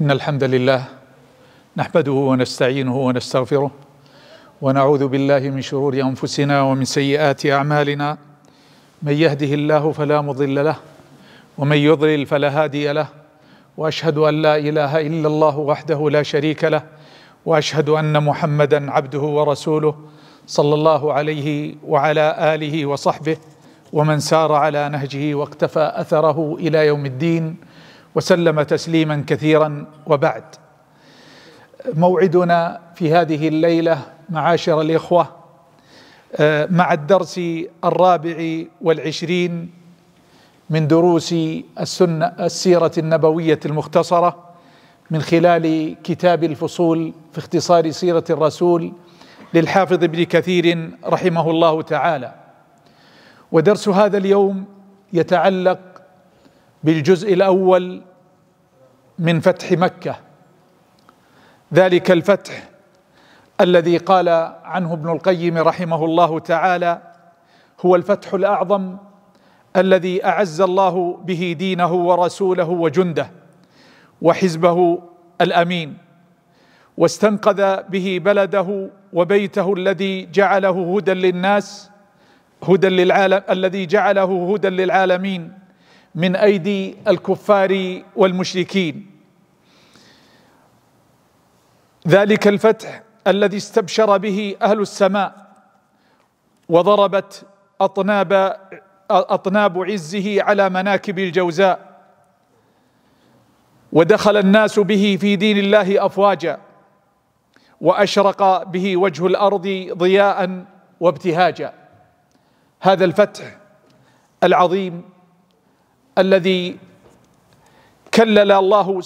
إن الحمد لله نحمده ونستعينه ونستغفره ونعوذ بالله من شرور أنفسنا ومن سيئات أعمالنا. من يهده الله فلا مضل له ومن يضلل فلا هادي له وأشهد أن لا إله إلا الله وحده لا شريك له وأشهد أن محمدا عبده ورسوله صلى الله عليه وعلى آله وصحبه ومن سار على نهجه واقتفى أثره إلى يوم الدين. وسلم تسليما كثيرا وبعد. موعدنا في هذه الليلة معاشر الإخوة مع الدرس الرابع والعشرين من دروس السنة السيرة النبوية المختصرة من خلال كتاب الفصول في اختصار سيرة الرسول للحافظ ابن كثير رحمه الله تعالى. ودرس هذا اليوم يتعلق بالجزء الأول من فتح مكة. ذلك الفتح الذي قال عنه ابن القيم رحمه الله تعالى هو الفتح الأعظم الذي أعز الله به دينه ورسوله وجنده وحزبه الأمين واستنقذ به بلده وبيته الذي جعله هدى للناس هدى للعالم الذي جعله هدى للعالمين. من أيدي الكفار والمشركين. ذلك الفتح الذي استبشر به أهل السماء وضربت أطناب أطناب عزه على مناكب الجوزاء ودخل الناس به في دين الله أفواجا وأشرق به وجه الأرض ضياء وابتهاجا. هذا الفتح العظيم الذي كلل الله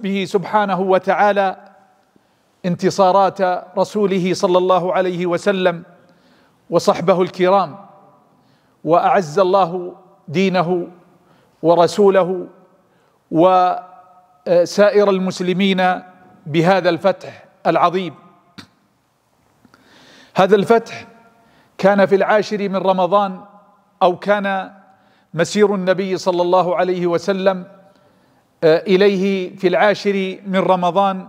به سبحانه وتعالى انتصارات رسوله صلى الله عليه وسلم وصحبه الكرام وأعز الله دينه ورسوله وسائر المسلمين بهذا الفتح العظيم. هذا الفتح كان في العاشر من رمضان أو كان مسير النبي صلى الله عليه وسلم إليه في العاشر من رمضان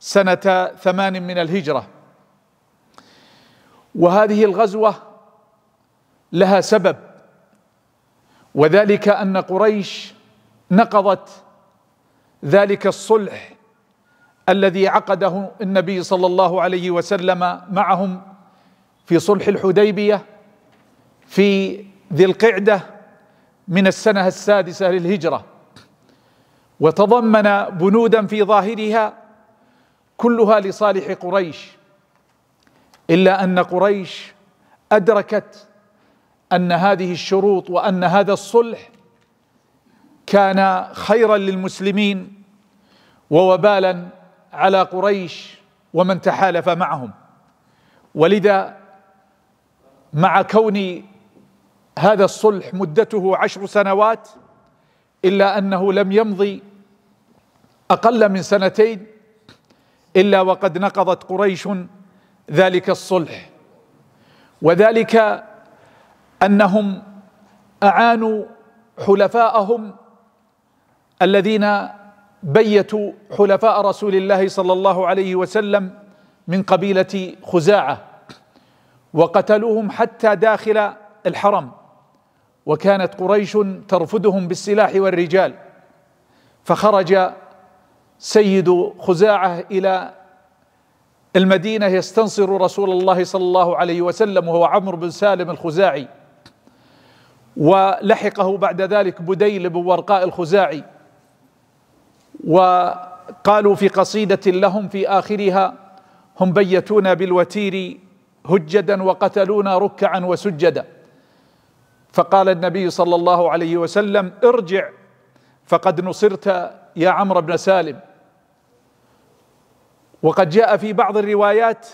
سنة ثمان من الهجرة. وهذه الغزوة لها سبب وذلك أن قريش نقضت ذلك الصلح الذي عقده النبي صلى الله عليه وسلم معهم في صلح الحديبية في ذي القعدة من السنة السادسة للهجرة. وتضمن بنودا في ظاهرها كلها لصالح قريش إلا أن قريش أدركت أن هذه الشروط وأن هذا الصلح كان خيرا للمسلمين ووبالا على قريش ومن تحالف معهم. ولذا مع كون هذا الصلح مدته عشر سنوات إلا أنه لم يمضي أقل من سنتين إلا وقد نقضت قريش ذلك الصلح. وذلك أنهم أعانوا حلفاءهم الذين بيتوا حلفاء رسول الله صلى الله عليه وسلم من قبيلة خزاعة وقتلوهم حتى داخل الحرم. وكانت قريش ترفدهم بالسلاح والرجال. فخرج سيد خزاعة إلى المدينة يستنصر رسول الله صلى الله عليه وسلم وهو عمرو بن سالم الخزاعي. ولحقه بعد ذلك بديل بن ورقاء الخزاعي. وقالوا في قصيدة لهم في آخرها هم بيتونا بالوتير هجدا وقتلونا ركعا وسجدا. فقال النبي صلى الله عليه وسلم ارجع فقد نصرت يا عمرو بن سالم. وقد جاء في بعض الروايات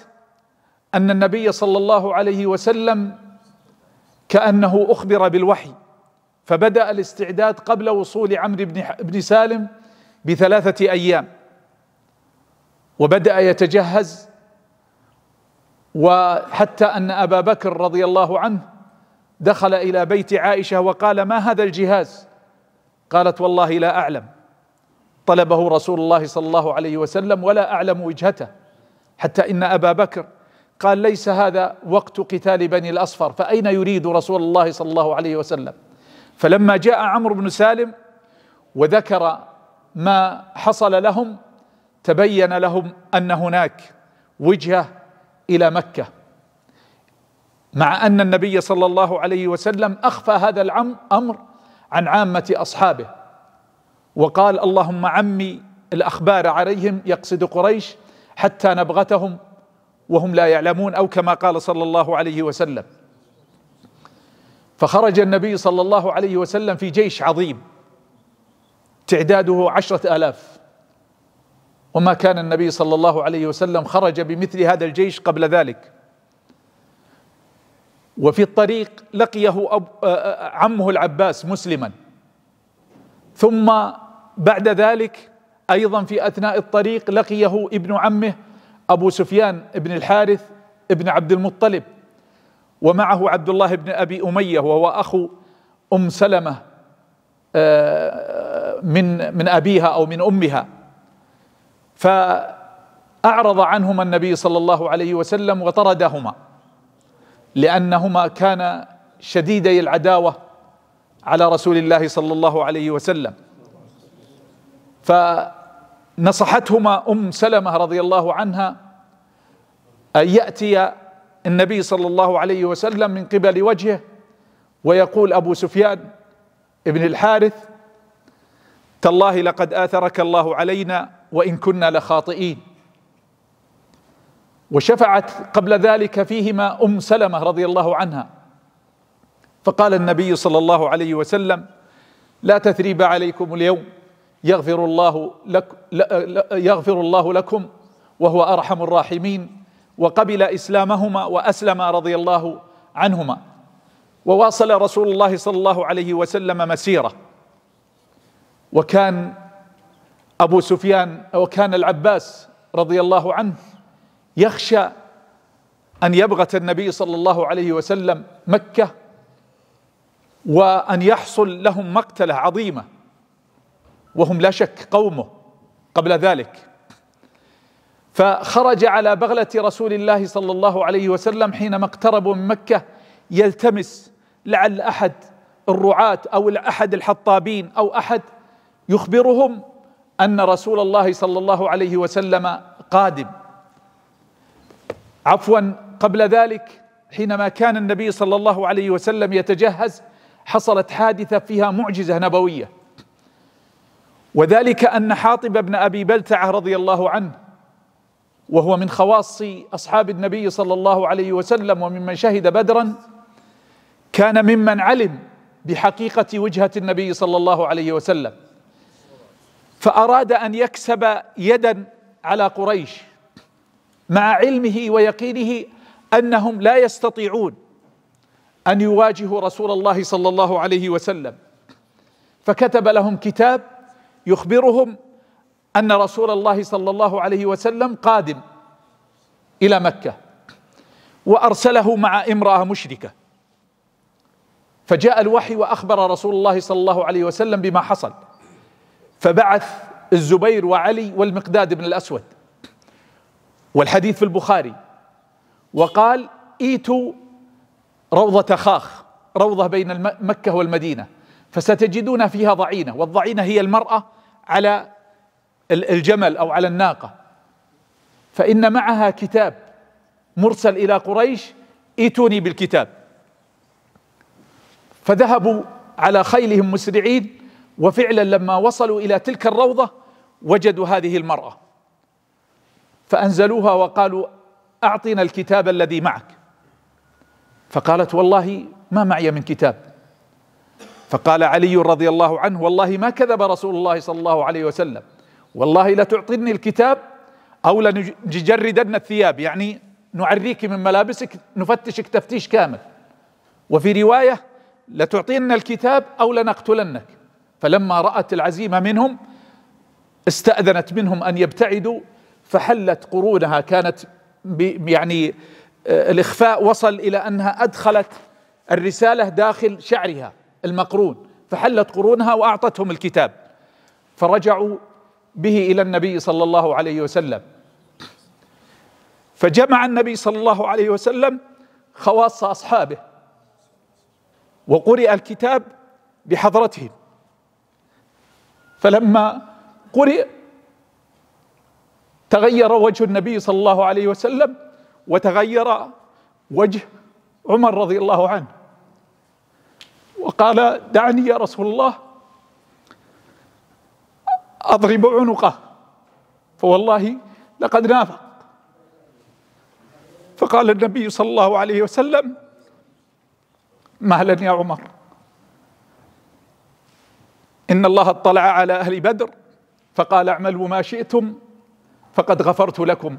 أن النبي صلى الله عليه وسلم كأنه أخبر بالوحي فبدأ الاستعداد قبل وصول عمرو بن بن سالم بثلاثة أيام. وبدأ يتجهز وحتى أن أبا بكر رضي الله عنه دخل إلى بيت عائشة وقال ما هذا الجهاز؟ قالت والله لا أعلم. طلبه رسول الله صلى الله عليه وسلم ولا أعلم وجهته حتى إن أبا بكر قال ليس هذا وقت قتال بني الأصفر فأين يريد رسول الله صلى الله عليه وسلم؟ فلما جاء عمرو بن سالم وذكر ما حصل لهم تبين لهم أن هناك وجهة إلى مكة. مع أن النبي صلى الله عليه وسلم أخفى هذا الامر عن عامة أصحابه. وقال اللهم عمي الأخبار عليهم يقصد قريش حتى نبغتهم وهم لا يعلمون أو كما قال صلى الله عليه وسلم. فخرج النبي صلى الله عليه وسلم في جيش عظيم. تعداده عشرة آلاف. وما كان النبي صلى الله عليه وسلم خرج بمثل هذا الجيش قبل ذلك. وفي الطريق لقيه أب عمه العباس مسلما. ثم بعد ذلك أيضا في أثناء الطريق لقيه ابن عمه أبو سفيان بن الحارث بن عبد المطلب ومعه عبد الله بن أبي أمية وهو أخو أم سلمة من من أبيها أو من أمها. فأعرض عنهما النبي صلى الله عليه وسلم وطردهما. لأنهما كان شديدي العداوة على رسول الله صلى الله عليه وسلم. فنصحتهما أم سلمة رضي الله عنها أن يأتي النبي صلى الله عليه وسلم من قبل وجهه ويقول أبو سفيان ابن الحارث تالله لقد آثرك الله علينا وإن كنا لخاطئين. وشفعت قبل ذلك فيهما أم سلمة رضي الله عنها. فقال النبي صلى الله عليه وسلم لا تثريب عليكم اليوم يغفر الله لك يغفر الله لكم وهو أرحم الراحمين وقبل إسلامهما وأسلم رضي الله عنهما. وواصل رسول الله صلى الله عليه وسلم مسيرة. وكان أبو سفيان وكان العباس رضي الله عنه يخشى أن يبغت النبي صلى الله عليه وسلم مكة وأن يحصل لهم مقتلة عظيمة وهم لا شك قومه قبل ذلك. فخرج على بغلة رسول الله صلى الله عليه وسلم حينما اقتربوا من مكة يلتمس لعل أحد الرعاة أو احد الحطابين أو أحد يخبرهم أن رسول الله صلى الله عليه وسلم قادم. عفوا قبل ذلك حينما كان النبي صلى الله عليه وسلم يتجهز حصلت حادثة فيها معجزة نبوية. وذلك أن حاطب بن أبي بلتعة رضي الله عنه وهو من خواص أصحاب النبي صلى الله عليه وسلم وممن شهد بدرا كان ممن علم بحقيقة وجهة النبي صلى الله عليه وسلم. فأراد أن يكسب يدا على قريش. مع علمه ويقينه أنهم لا يستطيعون أن يواجهوا رسول الله صلى الله عليه وسلم. فكتب لهم كتاب يخبرهم أن رسول الله صلى الله عليه وسلم قادم إلى مكة وأرسله مع امرأة مشركة. فجاء الوحي وأخبر رسول الله صلى الله عليه وسلم بما حصل. فبعث الزبير وعلي والمقداد بن الأسود. والحديث في البخاري. وقال إيتوا روضة خاخ روضة بين مكة والمدينة فستجدون فيها ضعينة والضعينة هي المرأة على الجمل أو على الناقة. فإن معها كتاب مرسل إلى قريش ائتوني بالكتاب. فذهبوا على خيلهم مسرعين وفعلا لما وصلوا إلى تلك الروضة وجدوا هذه المرأة. فأنزلوها وقالوا أعطنا الكتاب الذي معك. فقالت والله ما معي من كتاب. فقال علي رضي الله عنه والله ما كذب رسول الله صلى الله عليه وسلم. والله لتعطيني الكتاب أو لنجردن الثياب. يعني نعريك من ملابسك نفتشك تفتيش كامل. وفي رواية لتعطينا الكتاب أو لنقتلنك. فلما رأت العزيمة منهم استأذنت منهم أن يبتعدوا فحلت قرونها كانت يعني آه، الإخفاء وصل إلى أنها أدخلت الرسالة داخل شعرها المقرون فحلت قرونها وأعطتهم الكتاب فرجعوا به إلى النبي صلى الله عليه وسلم. فجمع النبي صلى الله عليه وسلم خواص أصحابه وقرئ الكتاب بحضرتهم. فلما قرئ تغير وجه النبي صلى الله عليه وسلم وتغير وجه عمر رضي الله عنه. وقال دعني يا رسول الله أضرب عنقه فوالله لقد نافق. فقال النبي صلى الله عليه وسلم مهلا يا عمر؟ إن الله اطلع على أهل بدر فقال اعملوا ما شئتم فقد غفرت لكم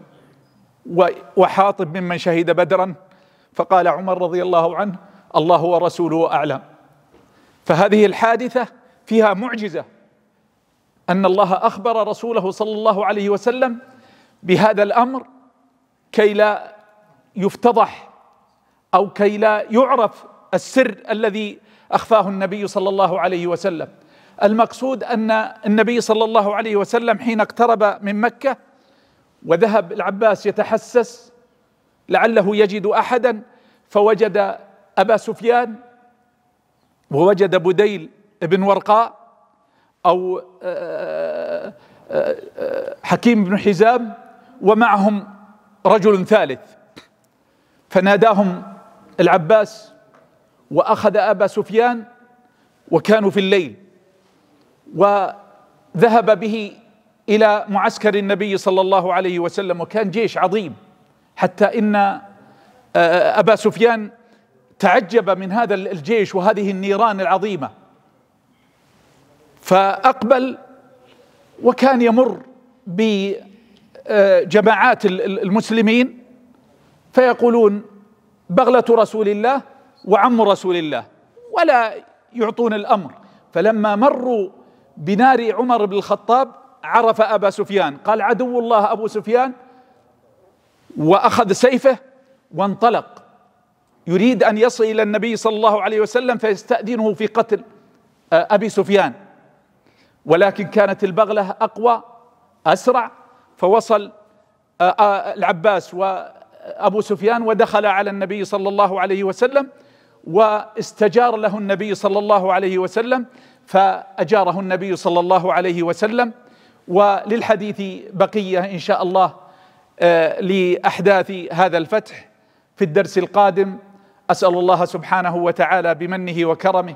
وحاطب ممن شهد بدرا. فقال عمر رضي الله عنه الله ورسوله أعلم. فهذه الحادثة فيها معجزة أن الله أخبر رسوله صلى الله عليه وسلم بهذا الأمر كي لا يفتضح أو كي لا يعرف السر الذي أخفاه النبي صلى الله عليه وسلم. المقصود أن النبي صلى الله عليه وسلم حين اقترب من مكة وذهب العباس يتحسس لعله يجد أحدا فوجد أبا سفيان ووجد بديل بن ورقاء أو آه، آه، آه، حكيم بن حزام ومعهم رجل ثالث. فناداهم العباس وأخذ أبا سفيان وكانوا في الليل وذهب به إلى معسكر النبي صلى الله عليه وسلم وكان جيش عظيم. حتى إن آه، أبا سفيان تعجب من هذا الجيش وهذه النيران العظيمة. فأقبل وكان يمر بجماعات المسلمين فيقولون بغلة رسول الله وعم رسول الله ولا يعطون الأمر. فلما مروا بنار عمر بن الخطاب عرف أبا سفيان. قال عدو الله أبو سفيان وأخذ سيفه وانطلق. يريد أن يصل إلى النبي صلى الله عليه وسلم فيستأذنه في قتل آه، أبي سفيان. ولكن كانت البغلة أقوى أسرع فوصل آه، آه، العباس وأبو سفيان ودخل على النبي صلى الله عليه وسلم واستجار له النبي صلى الله عليه وسلم فأجاره النبي صلى الله عليه وسلم. وللحديث بقية إن شاء الله آه، لأحداث هذا الفتح في الدرس القادم. أسأل الله سبحانه وتعالى بمنه وكرمه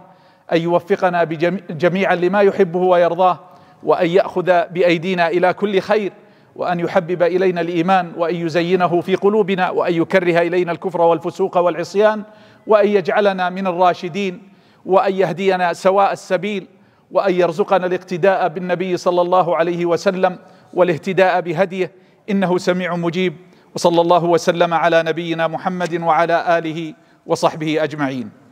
أن يوفقنا جميعا لما يحبه ويرضاه وأن يأخذ بأيدينا إلى كل خير وأن يحبب إلينا الإيمان وأن يزينه في قلوبنا وأن يكره إلينا الكفر والفسوق والعصيان وأن يجعلنا من الراشدين وأن يهدينا سواء السبيل وأن يرزقنا الاقتداء بالنبي صلى الله عليه وسلم والاهتداء بهديه. إنه سميع مجيب. وصلى الله وسلم على نبينا محمد وعلى آله وصحبه أجمعين.